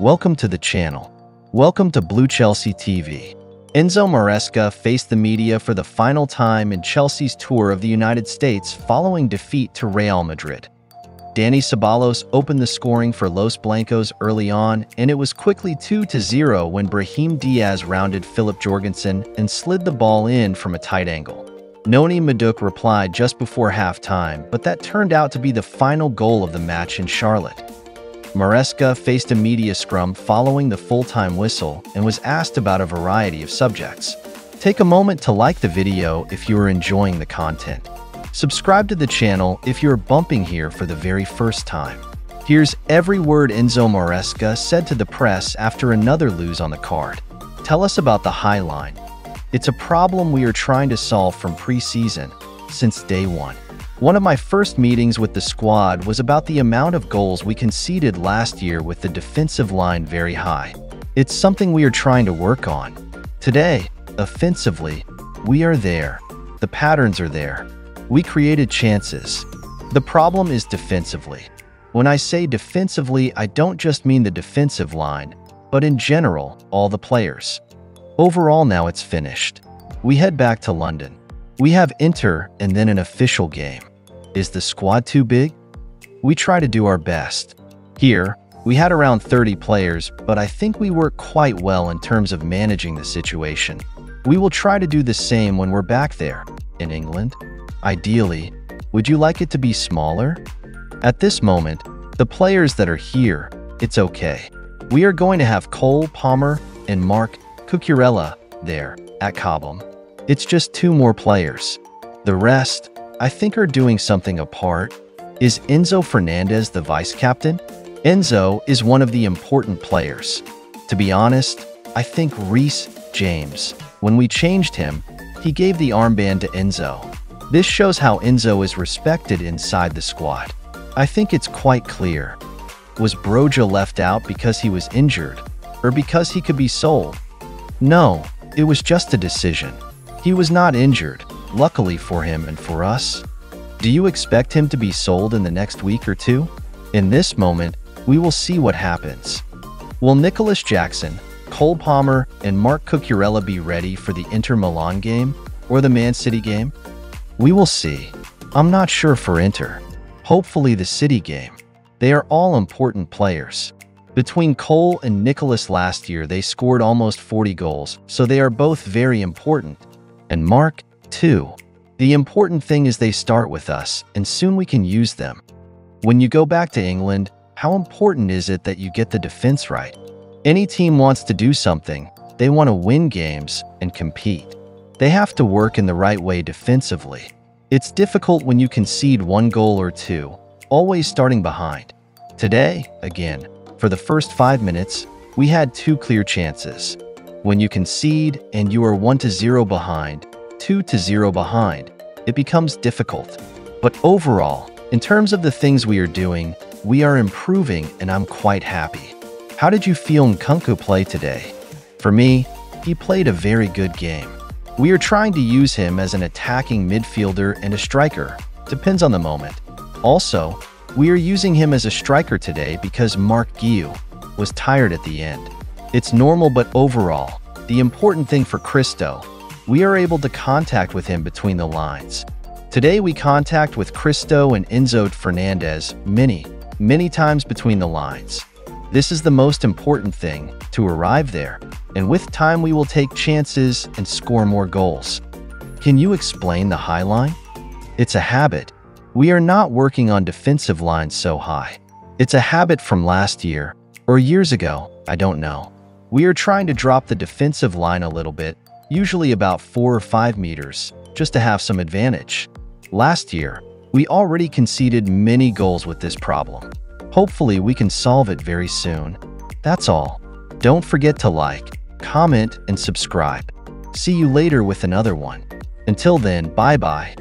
Welcome to the channel. Welcome to Blue Chelsea TV. Enzo Maresca faced the media for the final time in Chelsea's tour of the United States following defeat to Real Madrid. Dani Ceballos opened the scoring for Los Blancos early on, and it was quickly 2-0 when Brahim Diaz rounded Filip Jorgensen and slid the ball in from a tight angle. Noni Madueke replied just before halftime, but that turned out to be the final goal of the match in Charlotte. Maresca faced a media scrum following the full-time whistle and was asked about a variety of subjects. Take a moment to like the video if you are enjoying the content. Subscribe to the channel if you're bumping here for the very first time. Here's every word Enzo Maresca said to the press after another lose on the card. Tell us about the high line. It's a problem we are trying to solve from preseason, since day one. One of my first meetings with the squad was about the amount of goals we conceded last year with the defensive line very high. It's something we are trying to work on. Today, offensively, we are there. The patterns are there. We created chances. The problem is defensively. When I say defensively, I don't just mean the defensive line, but in general, all the players. Overall now it's finished. We head back to London. We have Inter and then an official game. Is the squad too big? We try to do our best. Here, we had around 30 players, but I think we work quite well in terms of managing the situation. We will try to do the same when we're back there, in England. Ideally, would you like it to be smaller? At this moment, the players that are here, it's okay. We are going to have Cole Palmer and Marc Cucurella there at Cobham. It's just two more players. The rest, I think are doing something apart. Is Enzo Fernandez the vice captain? Enzo is one of the important players. To be honest, I think Reece James, when we changed him, he gave the armband to Enzo. This shows how Enzo is respected inside the squad. I think it's quite clear. Was Broja left out because he was injured, or because he could be sold? No, it was just a decision. He was not injured, luckily for him and for us. Do you expect him to be sold in the next week or two? In this moment, we will see what happens. Will Nicolas Jackson, Cole Palmer, and Marc Cucurella be ready for the Inter Milan game or the Man City game? We will see. I'm not sure for Inter. Hopefully the City game. They are all important players. Between Cole and Nicolas last year, they scored almost 40 goals, so they are both very important. And Marc, too. The important thing is they start with us, and soon we can use them. When you go back to England, how important is it that you get the defense right? Any team wants to do something. They want to win games and compete. They have to work in the right way defensively. It's difficult when you concede one goal or two, always starting behind. Today, again, for the first five minutes, we had two clear chances. When you concede and you are 1 to 0 behind, 2 to 0 behind, it becomes difficult. But overall, in terms of the things we are doing, we are improving and I'm quite happy. How did you feel Nkunku play today? For me, he played a very good game. We are trying to use him as an attacking midfielder and a striker, depends on the moment. Also, we are using him as a striker today because Marc Guiu was tired at the end. It's normal but overall, the important thing for Christo, we are able to contact with him between the lines. Today we contact with Christo and Enzo Fernandez many, many times between the lines. This is the most important thing, to arrive there, and with time we will take chances and score more goals. Can you explain the high line? It's a habit, we are not working on defensive lines so high. It's a habit from last year, or years ago, I don't know. We are trying to drop the defensive line a little bit, usually about 4 or 5 meters, just to have some advantage. Last year, we already conceded many goals with this problem. Hopefully we can solve it very soon. That's all. Don't forget to like, comment, and subscribe. See you later with another one. Until then, bye-bye.